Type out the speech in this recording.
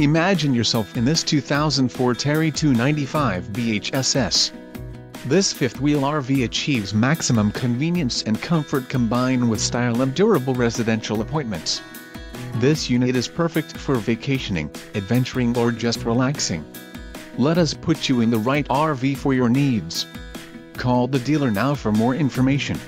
Imagine yourself in this 2004 Terry 295 BHSS. This fifth-wheel RV achieves maximum convenience and comfort combined with style and durable residential appointments. This unit is perfect for vacationing, adventuring or just relaxing. Let us put you in the right RV for your needs. Call the dealer now for more information.